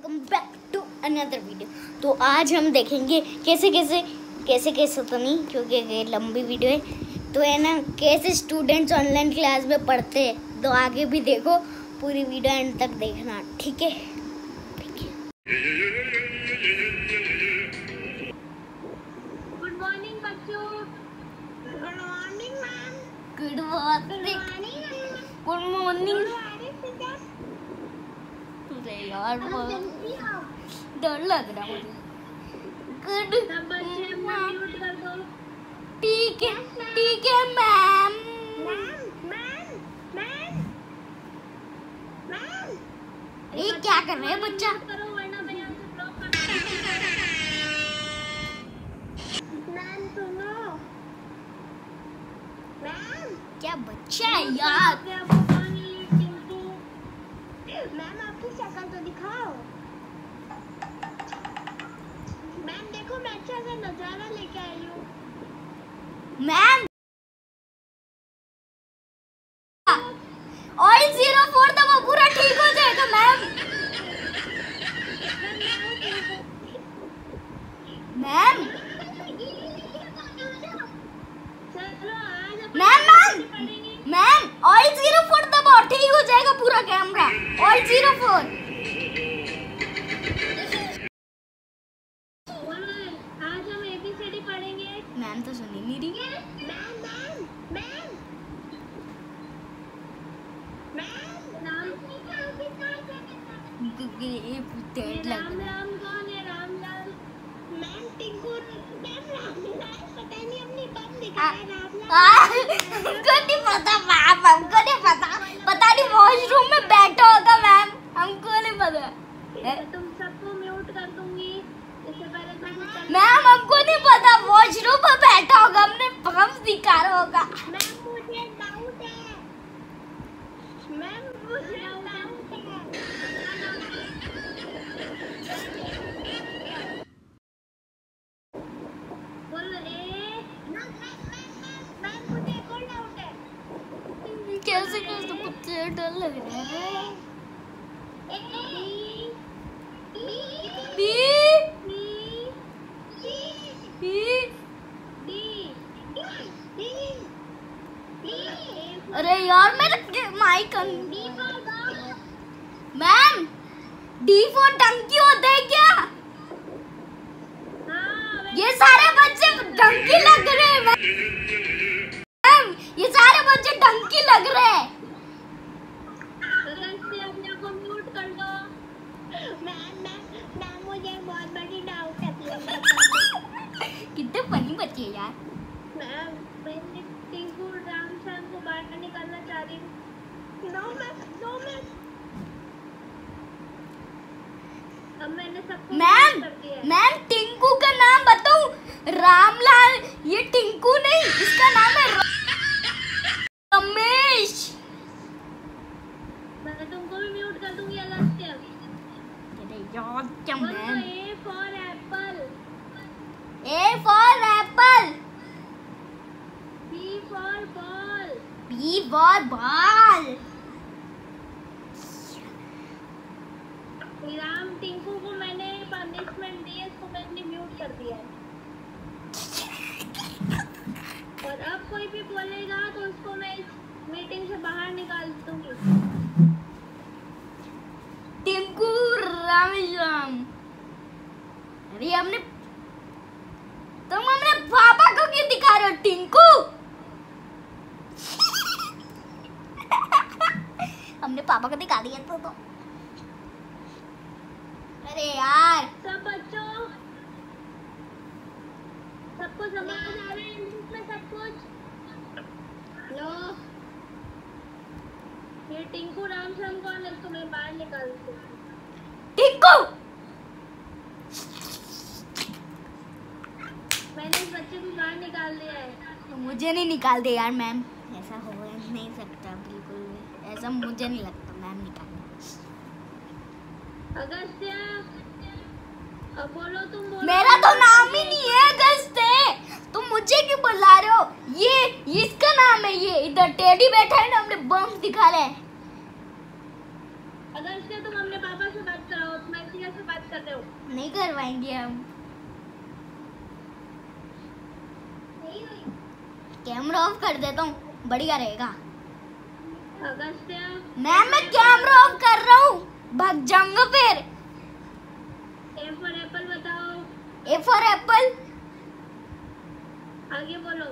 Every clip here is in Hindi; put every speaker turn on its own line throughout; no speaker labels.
Welcome back to another video तो आज हम देखेंगे कैसे कैसे कैसे कैसे तो नहीं क्योंकि ये लंबी वीडियो है तो है ना कैसे स्टूडेंट्स ऑनलाइन क्लास में पढ़ते हैं। तो आगे भी देखो पूरी वीडियो एंड तक देखना ठीक है? ठीक है
गुड मॉर्निंग बच्चों good morning ma'am
good morning
morning
good morning
teacher
अरे यार डर लग रहा मुझे गुड ठीक है ठीक है ma'am
ma'am ma'am ma'am ma'am
ये क्या कर रहे हैं बच्चा क्या बच्चा है? यार
मैम
ऑयल ज़ीरो फोर दबा पूरा ठीक हो जाएगा मैम मैम
चलो आज अपन
मैम मैम
पढ़ेंगे
मैम ऑयल ज़ीरो फोर दबाओ ठीक हो जाएगा पूरा कैमरा ऑयल ज़ीरो फोर
बोलो आज हम एबीसीडी पढ़ेंगे
मैम तो सुनी नहीं रही
मैम मैम मैम मैम नाम
ये तेज लग
राम
रहा है
राम कौन है रामलाल मैम टिंकू मैम रामलाल पता नहीं अपनी बम दिखाया रामलाल
आ, हमको नहीं पता मैम हमको नहीं पता। पता नहीं वॉशरूम में बैठा होगा मैम। हमको नहीं पता।
तो तुम सबको म्यूट कर दूँगी।
मैम हमको नहीं पता वॉशरूम में बैठा होगा हमने बम दिखा रहा होगा अरे यार मेरा माइक मैम डी फोर टंकी होते है क्या? ये सारे बच्चे डंकी लग रहे हैं मैम।
मैम टिंकू का
नाम बताऊँ? रामलाल ये टिंकू नहीं इसका नाम है रमेश।
मैं तुमको भी म्यूट कर दूँगी अलग से
अरे यार क्या ma'am?
A for apple
A for apple
B for ball
B for ball
Ram Tinku को मैंने पनिशमेंट दी है इसको मैंने म्यूट कर दिया है। और अब कोई भी बोलेगा तो उसको मैं इस मीटिंग से बाहर निकाल दूँगी।
टिंकू रामेश्वरम अरे हमने तुम हमने पापा को क्यों दिखा रहे हो टिंकू? हमने पापा को दिखा दिया तो, तो। अरे यार।
सब बच्चों। सबको समझ आ रहा है इंग्लिश में सब कुछ। लो। ये टिंकू कौन है? इसको बाहर निकाल
टिंकू!
मैंने इस बच्चे को बाहर निकाल दिया है।
मुझे नहीं निकाल दे यार मैम। ऐसा हो नहीं सकता बिल्कुल ऐसा मुझे नहीं लगता।
अगस्त्य बोलो तुम बोलो।
मेरा तो नाम ही नहीं है अगस्त तुम मुझे क्यों बुला रहे हो? ये ये इसका नाम है ये। इधर टेडी बैठा है ना हमने बम दिखा रहे हैं।
अगस्त्य तुम अपने पापा से बात कराओ मैं इसलिए
नहीं करवाएँगे हम। कैमरा ऑफ़ कर देता हूँ बढ़िया रहेगा।
अगस्त्य
मैम मैं कैमरा ऑफ़ कर रहा हूँ। भाग जाऊँगा फिर।
ए फॉर एप्पल बताओ।
ए फॉर एप्पल
आगे बोलो।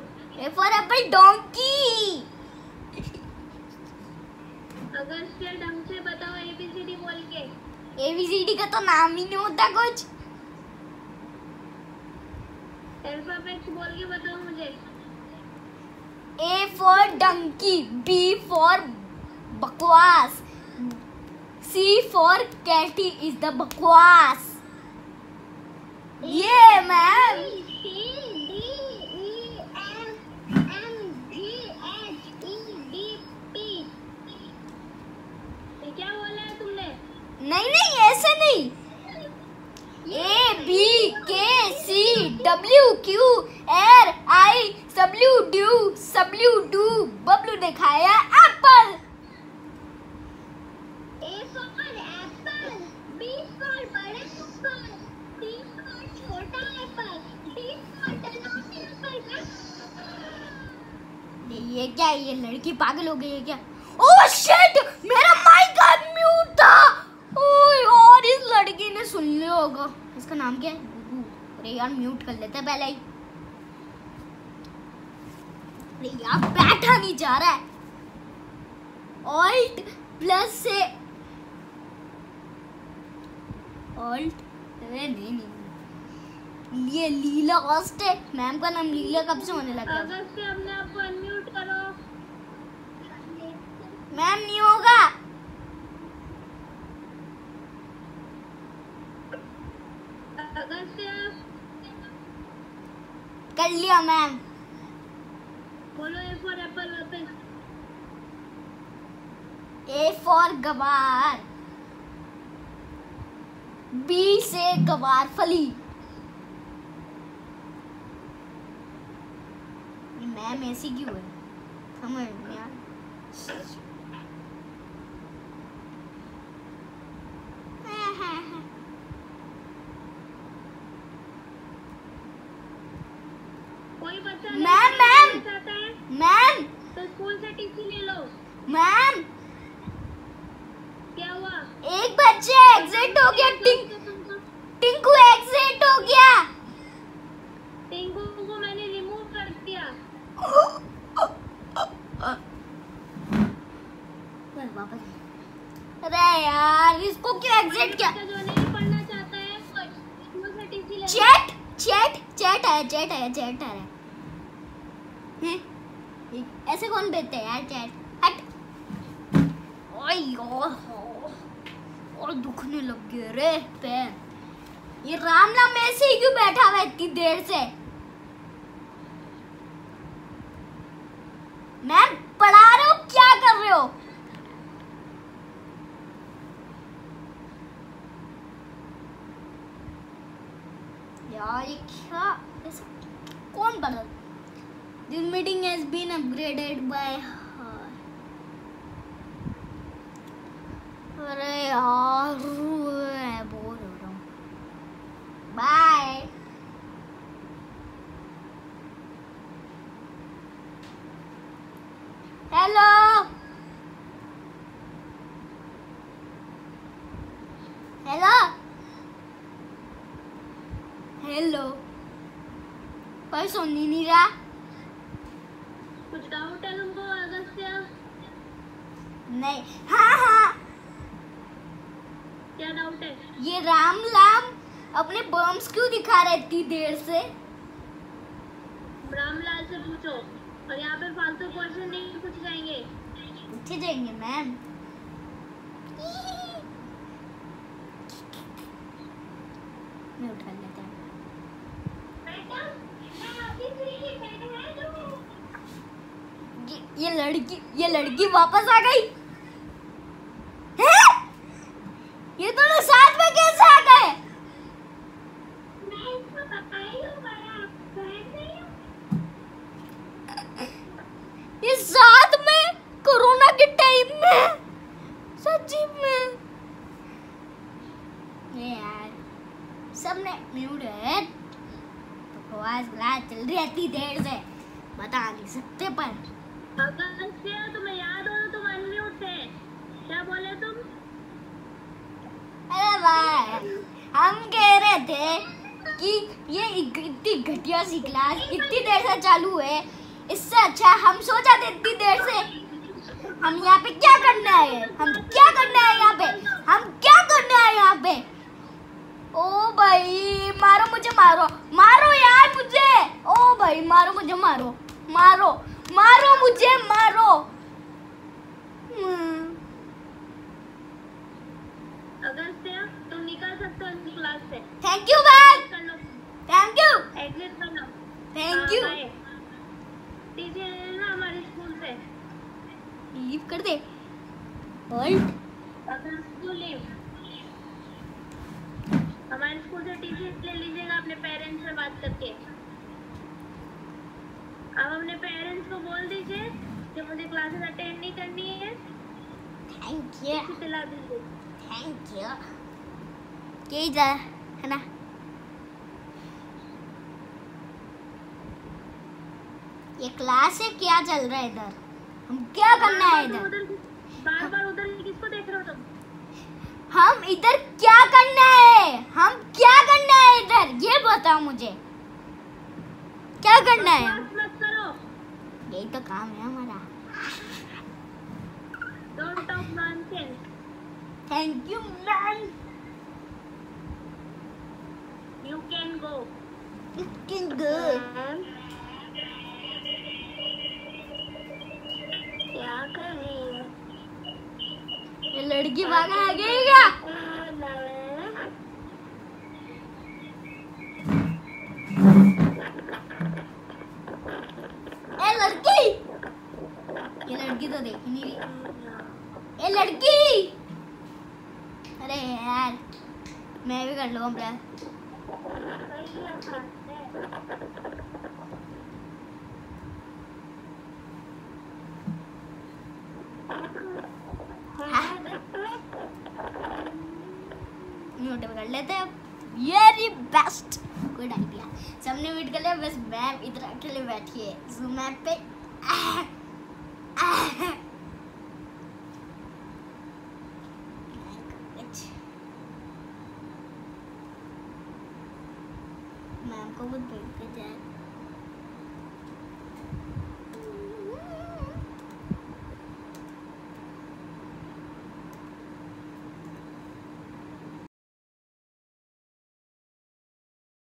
A for apple donkey
Agastya ढंग से बताओ एबीसीडी बोल के।
एबीसीडी का तो नाम ही नहीं होता कुछ।
अल्फाबेट्स बोल के बताओ मुझे।
A for donkey B for बकवास C for Katie is the बकवास ये ma'am
E F M G H E ये तुमने
नहीं नहीं, ऐसे नहीं. ए बी के C W Q R I W do W do Bablu दिखाया apple
A for apple, B for बड़े एप्पल, C for छोटा एप्पल, D for डरावनी एप्पल।
ये क्या? ये लड़की पागल हो गई है क्या? ओह शिट मेरा माइक म्यूट था। ओए, और इस लड़की ने सुन लिया होगा। इसका नाम क्या है? गुगू अरे यार म्यूट कर लेते पहले ही। अरे यार, बैठा नहीं जा रहा है। ऑल्ट प्लस से ऑल्ट अरे नहीं नहीं ये लीला हॉस्ट है। मैम का नाम लीला कब से होने लगा?
अगस्त से अपने आप अनम्यूट करो।
मैम नहीं होगा। कर लिया मैम
बोलो ए फॉर एप्पल वापस
ए फॉर गवार। बी से गवार फली। मैम ऐसी क्यों है? समझ नहीं यार मैम, मैम। मैम।
तो स्कूल से टीसी ले लो।
मैम
क्या हुआ
एक बच्चे एग्जिट हो गया टिंक टिंकू एग्जिट हो गया
टिंकू को मैंने रिमूव कर दिया
अरे यार इसको क्यों एग्जिट किया
बच्चा जो नहीं पढ़ना चाहता है वो स्कूल से टीसी ले लो
चैट चैट चैट आ रहा है। हैं? ऐसे कौन भेजते हैं यार चैट हट। और दुखने लग गए रे, पैर। ये रामलाम ऐसे ही क्यों बैठा हुआ इतनी देर से? मैम, पढ़ा रहे हो? क्या कर रहे हो? यार, ये क्या ऐसा कौन पढ़ा this meeting has been upgraded by अरे यार, मैं बोर हो रहा हूँ। बाय हेलो हेलो हेलो कोई सुन ही नहीं रहा
कुछ डाउट है तुमको अगस्त्य
नहीं। हाँ हाँ।
क्या डाउट है?
ये राम लाम अपने बम्स क्यों दिखा रहे इतनी देर से?
रामलाल से पूछो और यहाँ पे फालतू क्वेश्चन नहीं पूछ जाएँगे।
पूछे जाएँगे मैम मैं उठा लेता हूँ ये, ये लड़की ये लड़की वापस आ गई हैं? ये दोनों साथ में कैसे आ गए ये साथ में कोरोना के टाइम में सच्ची में ये यार सबने म्यूट है तो बकवास क्लास चल रही है इतनी देर से बता नहीं सकते पर
अगस्त्य तुम्हें याद हो तो तुम अनम्यूट थे क्या बोले तुम
अरे भाई हम कह रहे थे कि ये इतनी घटिया सी क्लास इतनी देर से चालू है। इससे अच्छा हम सो जाते इतनी देर से। हम यहाँ पे क्या करना है? हम क्या करना है यहाँ पे? हम क्या करना है यहाँ पे? ओ भाई मारो मुझे मारो। मारो यार मुझे। ओ भाई मारो मुझे मारो। मारो मारो मुझे मारो। हम्म,
अगस्त्य निकल सकते हो इस क्लास से?
थैंक यू
लो
थैंक यू
एग्जिट कर लो
थैंक यू
ले लेना हमारे स्कूल से?
लीव कर दे। होल्ड
अगर स्कूल लीव हमारे स्कूल से टीसी ले लीजिएगा अपने पेरेंट्स से बात करके। आप अपने पेरेंट्स को बोल दीजिए कि मुझे क्लासेस अटेंड नहीं करनी है।
थैंक यू
दिला दीजिए।
थैंक यू यही जा है ना? ये क्लास है क्या चल रहा है इधर? हम क्या करना है इधर?
बार बार उधर किसको देख रहे हो तुम?
हम इधर क्या करना है? हम क्या करना है इधर? ये बताओ मुझे। क्या करना है? यही तो काम है हमारा। Thank you man
you can go क्या कर? रही है
ये लड़की भागा आ गई क्या? ए लड़की! ये लड़की तो देख नहीं रही ए लड़की! अरे यार मैं भी कर लूँगा प्यार कर लेते हैं वेरी बेस्ट गुड आइडिया सबने म्यूट कर लिया, बस मैम इधर अकेले बैठी है जूम ऐप पे। Bangladesh.